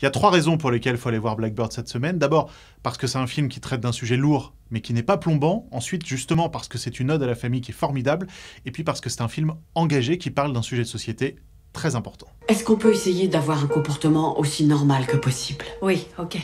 Il y a trois raisons pour lesquelles il faut aller voir Blackbird cette semaine. D'abord, parce que c'est un film qui traite d'un sujet lourd, mais qui n'est pas plombant. Ensuite, justement, parce que c'est une ode à la famille qui est formidable. Et puis parce que c'est un film engagé qui parle d'un sujet de société très important. Est-ce qu'on peut essayer d'avoir un comportement aussi normal que possible? Oui, ok.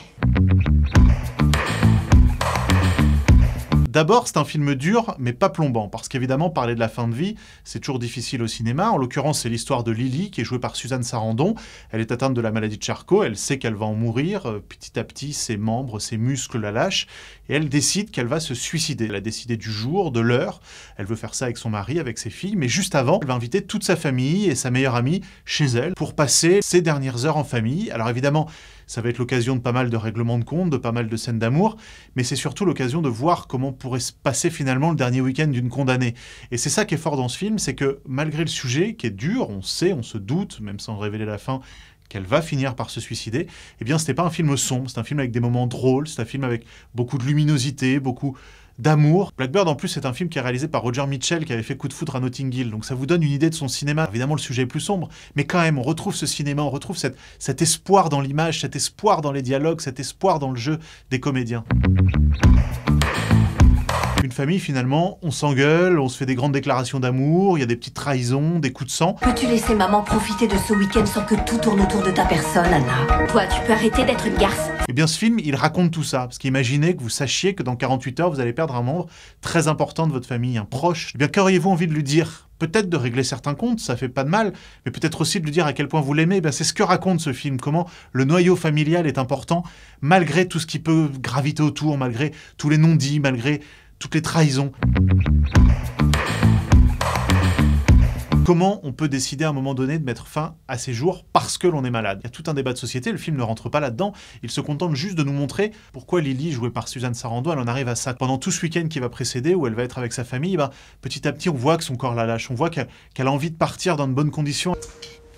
D'abord, c'est un film dur, mais pas plombant, parce qu'évidemment, parler de la fin de vie, c'est toujours difficile au cinéma. En l'occurrence, c'est l'histoire de Lily, qui est jouée par Suzanne Sarandon. Elle est atteinte de la maladie de Charcot, elle sait qu'elle va en mourir. Euh, petit à petit, ses membres, ses muscles la lâchent, et elle décide qu'elle va se suicider. Elle a décidé du jour, de l'heure. Elle veut faire ça avec son mari, avec ses filles, mais juste avant, elle va inviter toute sa famille et sa meilleure amie chez elle pour passer ses dernières heures en famille. Alors évidemment, ça va être l'occasion de pas mal de règlements de compte, de pas mal de scènes d'amour, mais c'est surtout l'occasion de voir comment pourrait se passer finalement le dernier week-end d'une condamnée. Et c'est ça qui est fort dans ce film, c'est que malgré le sujet qui est dur, on sait, on se doute, même sans révéler la fin, qu'elle va finir par se suicider, eh bien, ce n'est pas un film sombre, c'est un film avec des moments drôles, c'est un film avec beaucoup de luminosité, beaucoup d'amour. Blackbird, en plus, c'est un film qui est réalisé par Roger Mitchell, qui avait fait Coup de foudre à Notting Hill. Donc ça vous donne une idée de son cinéma. Évidemment, le sujet est plus sombre, mais quand même, on retrouve ce cinéma, on retrouve cet espoir dans l'image, cet espoir dans les dialogues, cet espoir dans le jeu des comédiens. Famille, finalement, on s'engueule, on se fait des grandes déclarations d'amour, il y a des petites trahisons, des coups de sang. Peux-tu laisser maman profiter de ce week-end sans que tout tourne autour de ta personne, Anna? Toi, tu peux arrêter d'être une garce. Eh bien, ce film, il raconte tout ça. Parce qu'imaginez que vous sachiez que dans 48 heures, vous allez perdre un membre très important de votre famille, un proche. Eh bien, qu'auriez-vous envie de lui dire? Peut-être de régler certains comptes, ça fait pas de mal, mais peut-être aussi de lui dire à quel point vous l'aimez. Eh c'est ce que raconte ce film, comment le noyau familial est important, malgré tout ce qui peut graviter autour, malgré tous les non-dits, malgré toutes les trahisons. Comment on peut décider à un moment donné de mettre fin à ces jours parce que l'on est malade? Il y a tout un débat de société, le film ne rentre pas là-dedans, il se contente juste de nous montrer pourquoi Lily, jouée par Suzanne Sarandon, elle en arrive à ça. Pendant tout ce week-end qui va précéder, où elle va être avec sa famille, bah, petit à petit on voit que son corps la lâche, on voit qu'elle a envie de partir dans de bonnes conditions.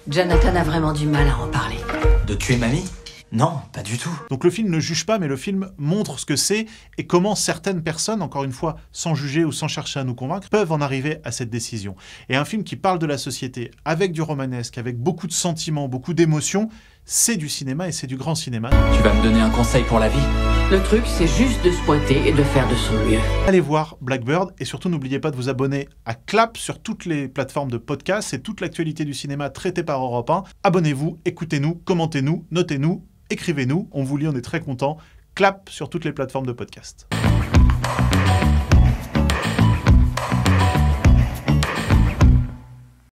Jonathan a vraiment du mal à en parler. De tuer mamie? Non, pas du tout. Donc le film ne juge pas, mais le film montre ce que c'est et comment certaines personnes, encore une fois, sans juger ou sans chercher à nous convaincre, peuvent en arriver à cette décision. Et un film qui parle de la société avec du romanesque, avec beaucoup de sentiments, beaucoup d'émotions, c'est du cinéma et c'est du grand cinéma. Tu vas me donner un conseil pour la vie Le truc, c'est juste de se pointer et de faire de son mieux. Allez voir Blackbird et surtout n'oubliez pas de vous abonner à Clap sur toutes les plateformes de podcast. C'est toute l'actualité du cinéma traitée par Europe 1. Abonnez-vous, écoutez-nous, commentez-nous, notez-nous écrivez-nous, on vous lit, on est très content. Clap sur toutes les plateformes de podcast.